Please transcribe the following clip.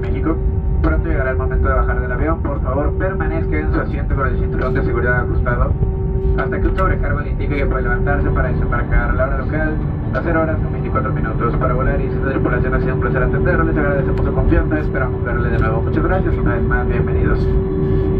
de México. Pronto llegará el momento de bajar del avión. Por favor, permanezca en su asiento con el cinturón de seguridad ajustado hasta que un sobrecargo le indique que puede levantarse para desembarcar. a La hora local, a 0 horas con 24 minutos. Para volar y su tripulación ha sido un placer atenderlo. Les agradecemos su confianza. Esperamos verle de nuevo. Muchas gracias. Una vez más, bienvenidos.